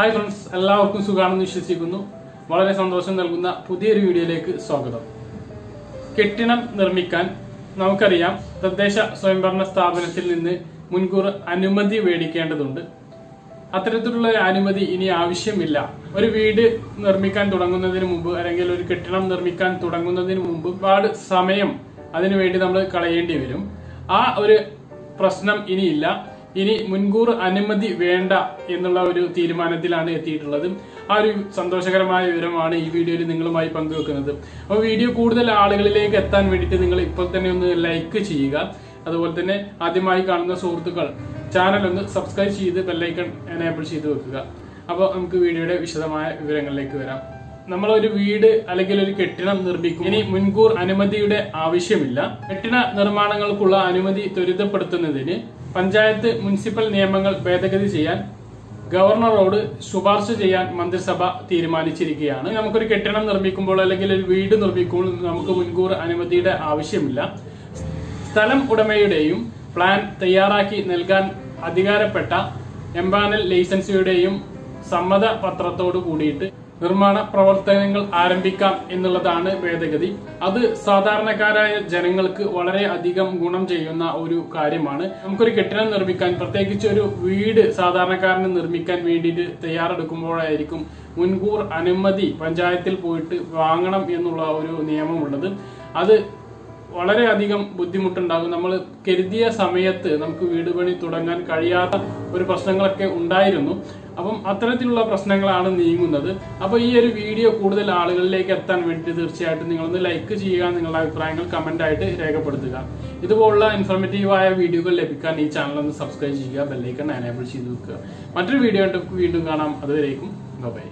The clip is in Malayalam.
ഹായ് ഫ്രണ്ട്സ് എല്ലാവർക്കും സുഖാണെന്ന് വിശ്വസിക്കുന്നു. വളരെ സന്തോഷം നൽകുന്ന പുതിയൊരു വീഡിയോയിലേക്ക് സ്വാഗതം. കെട്ടിടം നിർമ്മിക്കാൻ നമുക്കറിയാം തദ്ദേശ സ്വയംഭരണ സ്ഥാപനത്തിൽ നിന്ന് മുൻകൂർ അനുമതി മേടിക്കേണ്ടതുണ്ട്. അത്തരത്തിലുള്ള അനുമതി ഇനി ആവശ്യമില്ല. ഒരു വീട് നിർമ്മിക്കാൻ തുടങ്ങുന്നതിന് മുമ്പ് അല്ലെങ്കിൽ ഒരു കെട്ടിടം നിർമ്മിക്കാൻ തുടങ്ങുന്നതിന് മുമ്പ് ഒരുപാട് സമയം അതിനുവേണ്ടി നമ്മൾ കളയേണ്ടി വരും. ആ ഒരു പ്രശ്നം ഇനിയില്ല. ഇനി മുൻകൂർ അനുമതി വേണ്ട എന്നുള്ള ഒരു തീരുമാനത്തിലാണ് എത്തിയിട്ടുള്ളത്. ആ ഒരു സന്തോഷകരമായ വിവരമാണ് ഈ വീഡിയോയിൽ നിങ്ങളുമായി പങ്കുവെക്കുന്നത്. അപ്പോൾ വീഡിയോ കൂടുതൽ ആളുകളിലേക്ക് എത്താൻ വേണ്ടിയിട്ട് നിങ്ങൾ ഇപ്പോൾ തന്നെ ഒന്ന് ലൈക്ക് ചെയ്യുക. അതുപോലെ തന്നെ ആദ്യമായി കാണുന്ന സുഹൃത്തുക്കൾ ചാനൽ ഒന്ന് സബ്സ്ക്രൈബ് ചെയ്ത് ബെല്ലൈക്കൺ എനേബിൾ ചെയ്ത് വെക്കുക. അപ്പോൾ നമുക്ക് വീഡിയോയുടെ വിശദമായ വിവരങ്ങളിലേക്ക് വരാം. നമ്മൾ ഒരു വീട് അല്ലെങ്കിൽ ഒരു കെട്ടിടം നിർമ്മിക്കും. ഇനി മുൻകൂർ അനുമതിയുടെ ആവശ്യമില്ല. കെട്ടിട നിർമ്മാണങ്ങൾക്കുള്ള അനുമതി ത്വരിതപ്പെടുത്തുന്നതിന് പഞ്ചായത്ത് മുനിസിപ്പൽ നിയമങ്ങൾ ഭേദഗതി ചെയ്യാൻ ഗവർണറോട് ശുപാർശ ചെയ്യാൻ മന്ത്രിസഭ തീരുമാനിച്ചിരിക്കുകയാണ്. നമുക്കൊരു കെട്ടിടം നിർമ്മിക്കുമ്പോൾ അല്ലെങ്കിൽ ഒരു വീട് നിർമ്മിക്കുമ്പോൾ നമുക്ക് മുൻകൂർ അനുമതിയുടെ ആവശ്യമില്ല. സ്ഥലം ഉടമയുടെയും പ്ലാൻ തയ്യാറാക്കി നൽകാൻ അധികാരപ്പെട്ട എംപാനൽ ലൈസൻസിയുടെയും സമ്മത പത്രത്തോട് കൂടിയിട്ട് നിർമ്മാണ പ്രവർത്തനങ്ങൾ ആരംഭിക്കാം എന്നുള്ളതാണ് ഭേദഗതി. അത് സാധാരണക്കാരായ ജനങ്ങൾക്ക് വളരെ അധികം ഗുണം ചെയ്യുന്ന ഒരു കാര്യമാണ്. നമുക്കൊരു കെട്ടിടം നിർമ്മിക്കാൻ പ്രത്യേകിച്ച് ഒരു വീട് സാധാരണക്കാരന് നിർമ്മിക്കാൻ വേണ്ടിയിട്ട് തയ്യാറെടുക്കുമ്പോഴായിരിക്കും മുൻകൂർ അനുമതി പഞ്ചായത്തിൽ പോയിട്ട് വാങ്ങണം എന്നുള്ള ഒരു നിയമമുള്ളത്. അത് വളരെയധികം ബുദ്ധിമുട്ടുണ്ടാകും. നമ്മൾ കരുതിയ സമയത്ത് നമുക്ക് വീട് പണി തുടങ്ങാൻ കഴിയാത്ത ഒരു പ്രശ്നങ്ങളൊക്കെ ഉണ്ടായിരുന്നു. അപ്പം അത്തരത്തിലുള്ള പ്രശ്നങ്ങളാണ് നീങ്ങുന്നത്. അപ്പൊ ഈ ഒരു വീഡിയോ കൂടുതൽ ആളുകളിലേക്ക് എത്താൻ വേണ്ടി തീർച്ചയായിട്ടും നിങ്ങളൊന്ന് ലൈക്ക് ചെയ്യുക നിങ്ങളുടെ അഭിപ്രായങ്ങൾ കമന്റ് ആയിട്ട് രേഖപ്പെടുത്തുക. ഇതുപോലുള്ള ഇൻഫോർമേറ്റീവായ വീഡിയോകൾ ലഭിക്കാൻ ഈ ചാനൽ ഒന്ന് സബ്സ്ക്രൈബ് ചെയ്യുക ബെല്ലൈക്കൺ എനേബിൾ ചെയ്ത് വെക്കുക. മറ്റൊരു വീഡിയോ വീണ്ടും കാണാം. അതുവരേക്കും ബൈ